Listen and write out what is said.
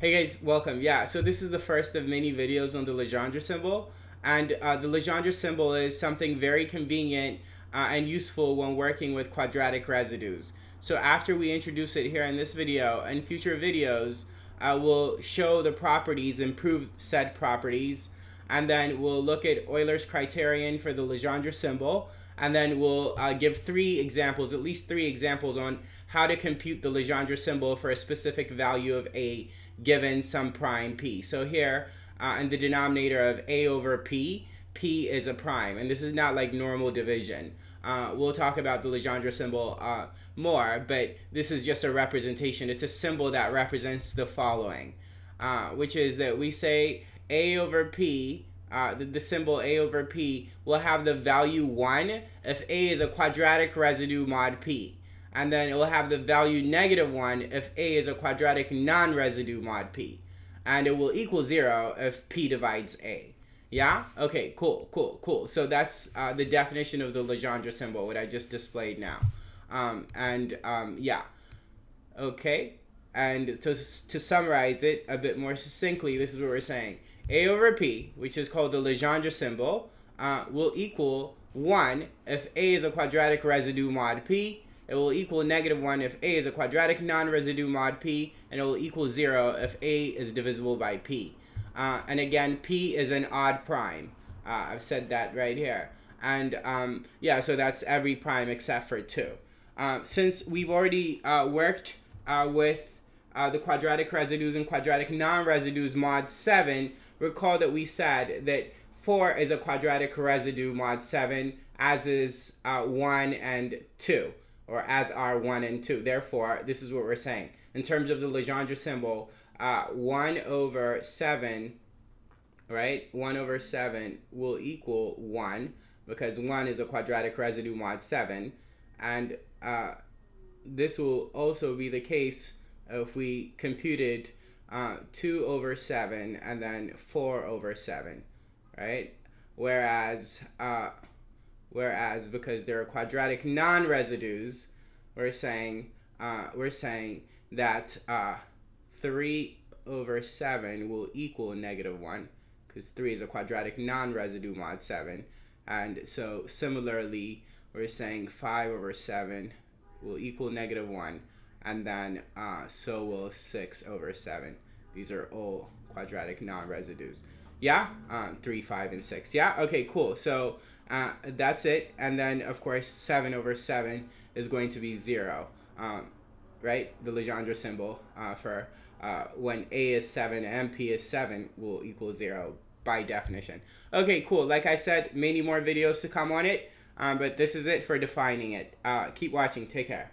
Hey guys, welcome. Yeah, so this is the first of many videos on the Legendre symbol. And uh, the Legendre symbol is something very convenient uh, and useful when working with quadratic residues. So after we introduce it here in this video in future videos, uh, we'll show the properties, improve said properties, and then we'll look at Euler's criterion for the Legendre symbol, and then we'll uh, give three examples, at least three examples on how to compute the Legendre symbol for a specific value of a given some prime p. So here, uh, in the denominator of a over p, p is a prime, and this is not like normal division. Uh, we'll talk about the Legendre symbol uh, more, but this is just a representation. It's a symbol that represents the following, uh, which is that we say a over p, uh, the, the, symbol a over p, will have the value 1 if a is a quadratic residue mod p. And then it will have the value negative 1 if a is a quadratic non-residue mod p. And it will equal 0 if p divides a. Yeah? Okay, cool, cool, cool. So that's uh, the definition of the Legendre symbol, what I just displayed now. Um, and um, yeah. Okay. And to, to summarize it a bit more succinctly, this is what we're saying. A over P, which is called the Legendre symbol, uh, will equal 1 if A is a quadratic residue mod P. It will equal negative 1 if A is a quadratic non-residue mod P. And it will equal 0 if A is divisible by P. Uh, and again, P is an odd prime. Uh, I've said that right here. And um, yeah, so that's every prime except for 2. Uh, since we've already uh, worked uh, with uh, the quadratic residues and quadratic non-residues mod 7, recall that we said that 4 is a quadratic residue mod 7, as is 1 and 2, or as are 1 and 2. Therefore, this is what we're saying. In terms of the Legendre symbol, uh, 1 over 7, right? 1 over 7 will equal 1 because 1 is a quadratic residue mod 7. And uh, this will also be the case if we computed uh, 2 over 7 and then 4 over 7, right? Whereas, uh, whereas because there are quadratic non-residues, we're saying, uh, we're saying that uh, 3 over 7 will equal negative 1 because 3 is a quadratic non-residue mod 7. And so similarly, we're saying 5 over 7 will equal negative 1. And then uh, so will 6 over 7. These are all quadratic non-residues. Yeah, um, 3, 5, and 6. Yeah, okay, cool. So uh, that's it. And then, of course, 7 over 7 is going to be 0. Um, right? The Legendre symbol uh, for uh, when A is 7 and P is 7 will equal 0 by definition. Okay, cool. Like I said, many more videos to come on it, um, but this is it for defining it. Uh, keep watching. Take care.